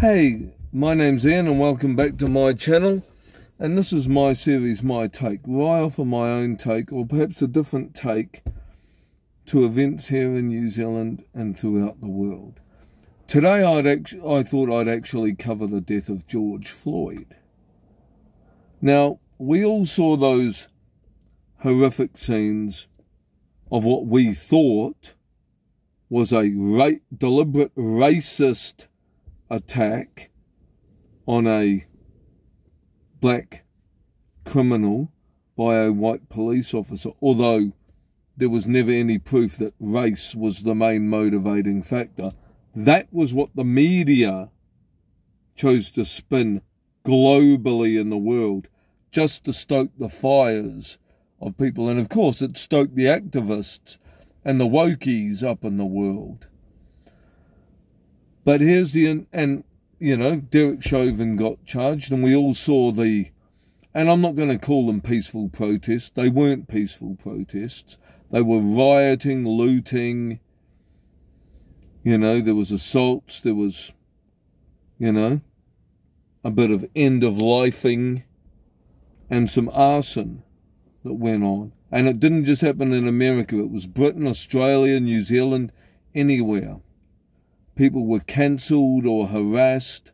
Hey, my name's Ian and welcome back to my channel. And this is my series, My Take, where I offer my own take or perhaps a different take to events here in New Zealand and throughout the world. Today I'd I thought I'd actually cover the death of George Floyd. Now, we all saw those horrific scenes of what we thought was a ra deliberate racist attack on a black criminal by a white police officer, although there was never any proof that race was the main motivating factor. That was what the media chose to spin globally in the world, just to stoke the fires of people. And of course, it stoked the activists and the wokies up in the world. But here's the and you know Derek Chauvin got charged, and we all saw the. And I'm not going to call them peaceful protests. They weren't peaceful protests. They were rioting, looting. You know, there was assaults. There was, you know, a bit of end of lifing, and some arson that went on. And it didn't just happen in America. It was Britain, Australia, New Zealand, anywhere people were cancelled or harassed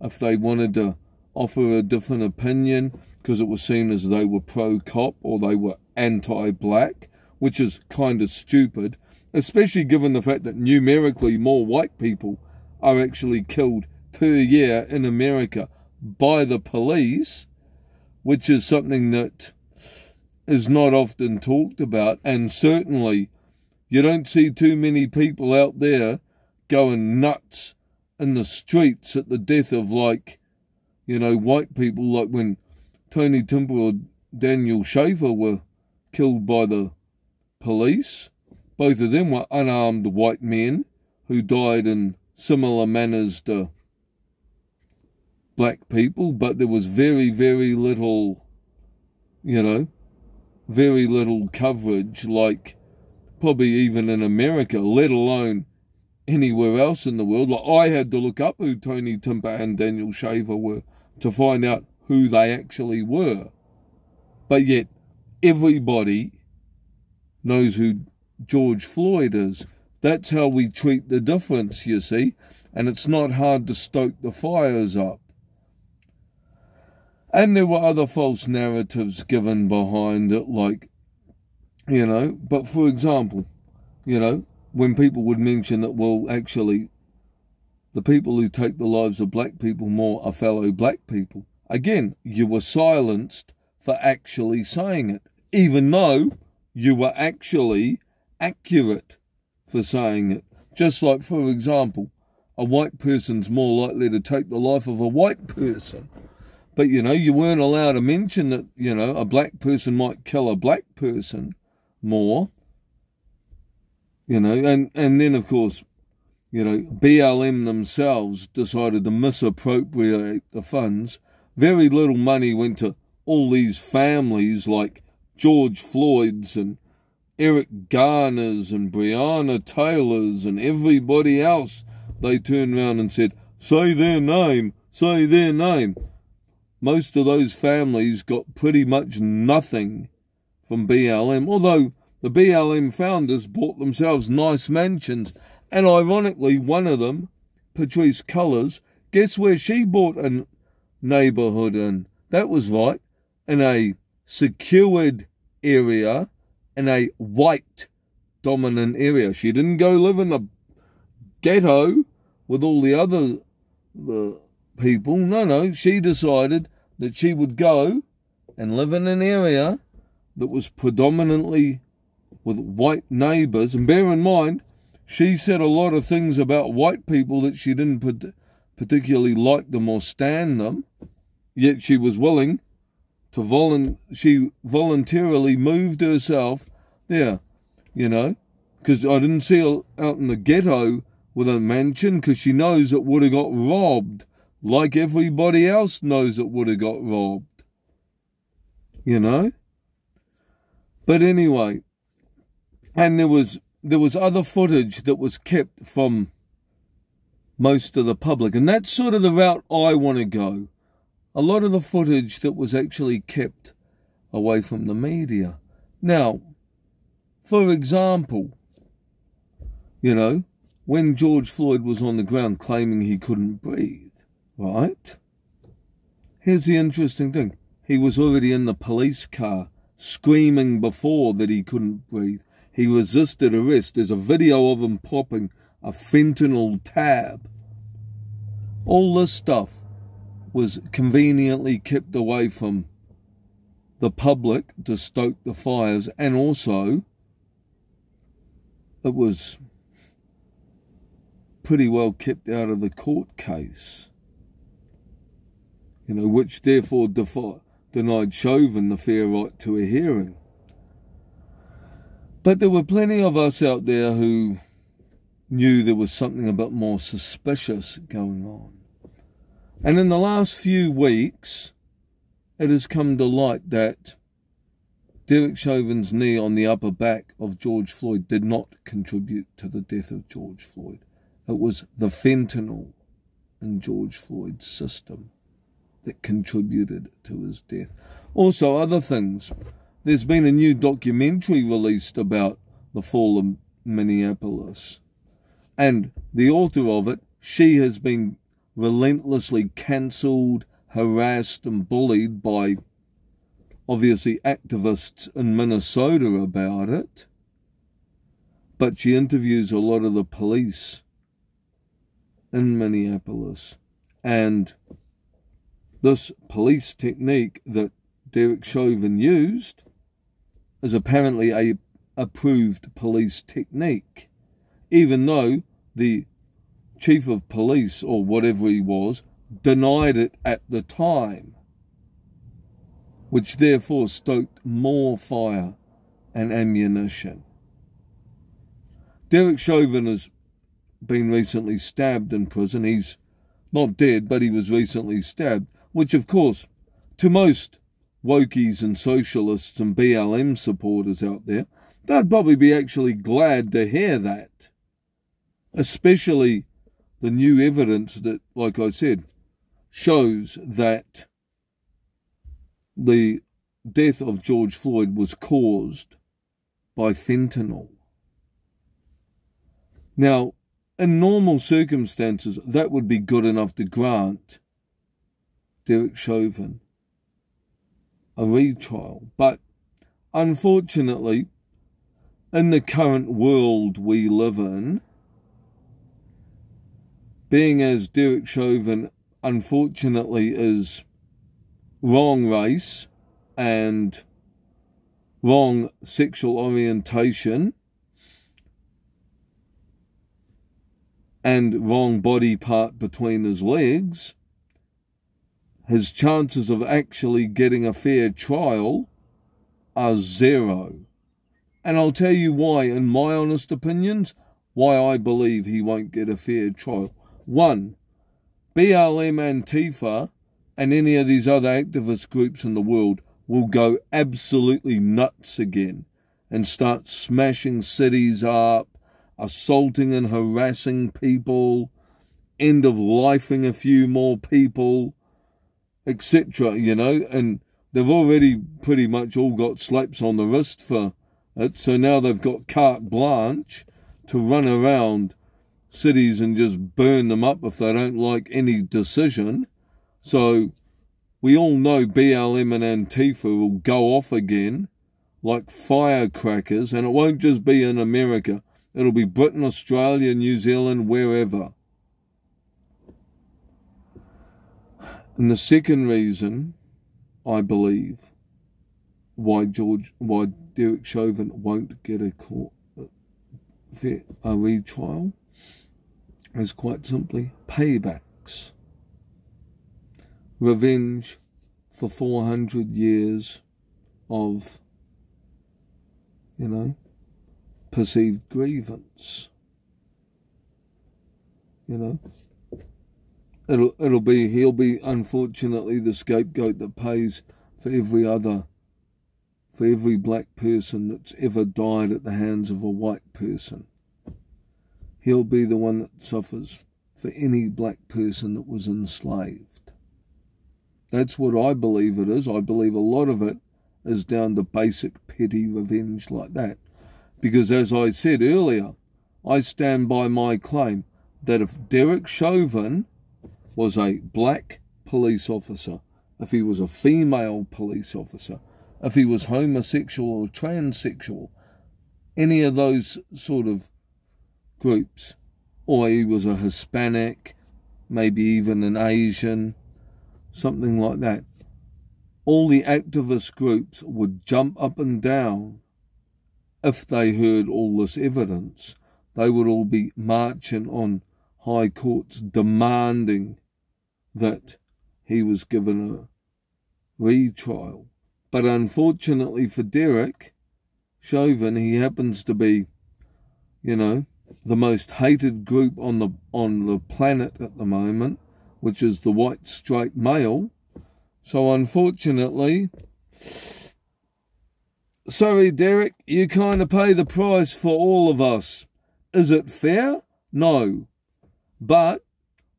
if they wanted to offer a different opinion because it was seen as they were pro cop or they were anti black, which is kind of stupid, especially given the fact that numerically more white people are actually killed per year in America by the police, which is something that is not often talked about. And certainly, you don't see too many people out there going nuts in the streets at the death of like, you know, white people, like when Tony Timpa or Daniel Shaver were killed by the police. Both of them were unarmed white men who died in similar manners to black people, but there was very, very little, you know, very little coverage, like probably even in America, let alone anywhere else in the world. Like I had to look up who Tony Timpa and Daniel Shaver were to find out who they actually were. But yet, everybody knows who George Floyd is. That's how we treat the difference, you see. And it's not hard to stoke the fires up. And there were other false narratives given behind it, like, you know, but for example, you know, when people would mention that, well, actually, the people who take the lives of black people more are fellow black people. Again, you were silenced for actually saying it, even though you were actually accurate for saying it. Just like, for example, a white person's more likely to take the life of a white person. But, you know, you weren't allowed to mention that, you know, a black person might kill a black person more you know, and, and then, of course, you know, BLM themselves decided to misappropriate the funds. Very little money went to all these families like George Floyd's and Eric Garner's and Breonna Taylor's and everybody else. They turned around and said, say their name, say their name. Most of those families got pretty much nothing from BLM, although the BLM founders bought themselves nice mansions, and ironically, one of them, Patrisse Cullors, guess where she bought a neighbourhood in? That was right, in a secured area, in a white dominant area. She didn't go live in a ghetto with all the other the people. No, no, she decided that she would go and live in an area that was predominantly with white neighbours. And bear in mind, she said a lot of things about white people that she didn't particularly like them or stand them, yet she was willing to volun she voluntarily moved herself there, you know, because I didn't see her out in the ghetto with a mansion because she knows it would have got robbed like everybody else knows it would have got robbed. You know? But anyway, and there was there was other footage that was kept from most of the public. And that's sort of the route I want to go. A lot of the footage that was actually kept away from the media. Now, for example, you know, when George Floyd was on the ground claiming he couldn't breathe, right? Here's the interesting thing he was already in the police car screaming before that he couldn't breathe. He resisted arrest. There's a video of him popping a fentanyl tab. All this stuff was conveniently kept away from the public to stoke the fires, and also it was pretty well kept out of the court case. You know, which therefore defi- denied Chauvin the fair right to a hearing. But there were plenty of us out there who knew there was something a bit more suspicious going on. And in the last few weeks, it has come to light that Derek Chauvin's knee on the upper back of George Floyd did not contribute to the death of George Floyd. It was the fentanyl in George Floyd's system that contributed to his death. Also, other things. There's been a new documentary released about the fall of Minneapolis. And the author of it, she has been relentlessly cancelled, harassed, and bullied by obviously activists in Minnesota about it. But she interviews a lot of the police in Minneapolis. And this police technique that Derek Chauvin used is apparently a approved police technique, even though the chief of police or whatever he was denied it at the time, which therefore stoked more fire and ammunition. Derek Chauvin has been recently stabbed in prison. He's not dead, but he was recently stabbed, which, of course, to most wokies and socialists and BLM supporters out there, they'd probably be actually glad to hear that. Especially the new evidence that, like I said, shows that the death of George Floyd was caused by fentanyl. Now, in normal circumstances, that would be good enough to grant Derek Chauvin a retrial. But unfortunately, in the current world we live in, being as Derek Chauvin unfortunately is wrong race and wrong sexual orientation and wrong body part between his legs, his chances of actually getting a fair trial are zero. And I'll tell you why, in my honest opinions, why I believe he won't get a fair trial. One, BLM Antifa and any of these other activist groups in the world will go absolutely nuts again and start smashing cities up, assaulting and harassing people, end of lifing a few more people, etc. You know, and they've already pretty much all got slaps on the wrist for it, so now they've got carte blanche to run around cities and just burn them up if they don't like any decision. So we all know BLM and Antifa will go off again like firecrackers, and it won't just be in America, it'll be Britain, Australia, New Zealand, wherever. And the second reason, I believe, why George, why Derek Chauvin won't get a court, a retrial is quite simply paybacks. Revenge for 400 years of, you know, perceived grievance. You know, it'll it'll be he'll be unfortunately the scapegoat that pays for every other for every black person that's ever died at the hands of a white person he'll be the one that suffers for any black person that was enslaved. That's what I believe it is. I believe a lot of it is down to basic petty revenge like that. Because as I said earlier, I stand by my claim that if Derek Chauvin was a black police officer, if he was a female police officer, if he was homosexual or transsexual, any of those sort of groups, or he was a Hispanic, maybe even an Asian, something like that, all the activist groups would jump up and down if they heard all this evidence. They would all be marching on high courts demanding that he was given a retrial. But unfortunately for Derek Chauvin, he happens to be, you know, the most hated group on the on the planet at the moment, which is the white straight male. So unfortunately, sorry, Derek, you kind of pay the price for all of us. Is it fair? No. But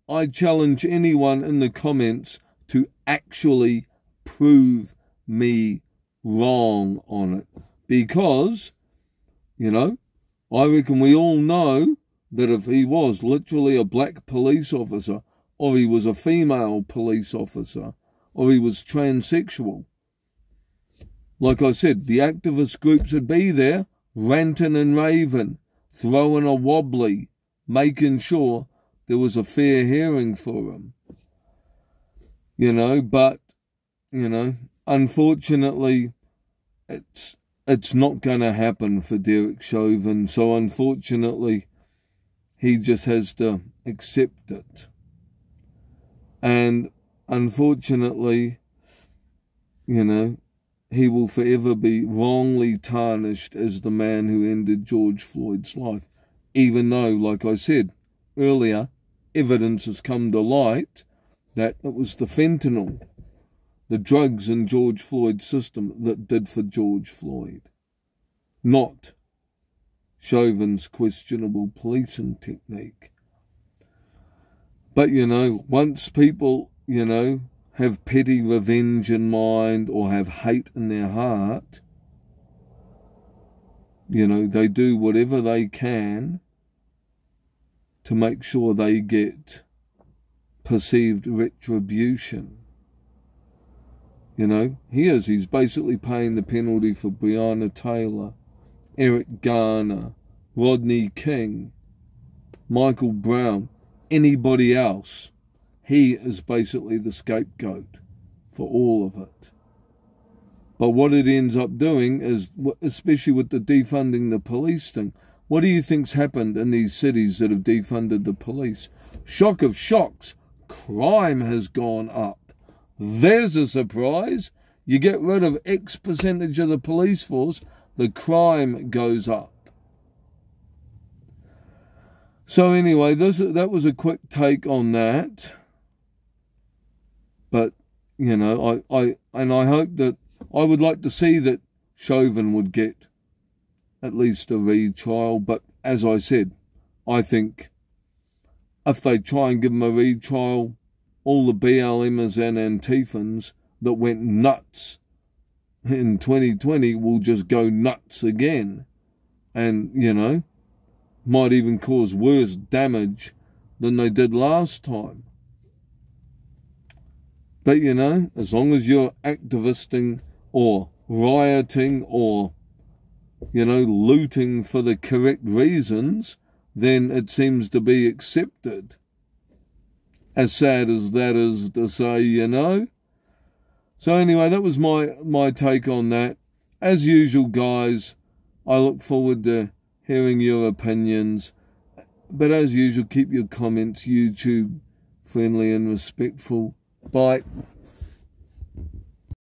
I challenge anyone in the comments to actually prove me wrong on it. Because, you know, I reckon we all know that if he was literally a black police officer, or he was a female police officer, or he was transsexual, like I said, the activist groups would be there, ranting and raving, throwing a wobbly, making sure there was a fair hearing for him. You know, but, you know, unfortunately, it's it's not going to happen for Derek Chauvin. So unfortunately, he just has to accept it. And unfortunately, you know, he will forever be wrongly tarnished as the man who ended George Floyd's life. Even though, like I said earlier, evidence has come to light that it was the fentanyl, the drugs in George Floyd's system that did for George Floyd, not Chauvin's questionable policing technique. But, you know, once people, you know, have petty revenge in mind or have hate in their heart, you know, they do whatever they can to make sure they get perceived retribution. You know, he is. He's basically paying the penalty for Breonna Taylor, Eric Garner, Rodney King, Michael Brown, anybody else. He is basically the scapegoat for all of it. But what it ends up doing is, especially with the defunding the police thing, what do you think's happened in these cities that have defunded the police? Shock of shocks. Crime has gone up. There's a surprise. You get rid of X percentage of the police force, the crime goes up. So anyway, this that was a quick take on that. But you know, I, I and I hope that I would like to see that Chauvin would get at least of a retrial. But as I said, I think if they try and give him a retrial, all the BLMers and Antiphans that went nuts in 2020 will just go nuts again. And, you know, might even cause worse damage than they did last time. But, you know, as long as you're activisting or rioting or you know, looting for the correct reasons, then it seems to be accepted. As sad as that is to say, you know. So anyway, that was my my take on that. As usual, guys, I look forward to hearing your opinions. But as usual, keep your comments YouTube friendly and respectful. Bye.